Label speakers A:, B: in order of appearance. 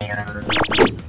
A: Yeah.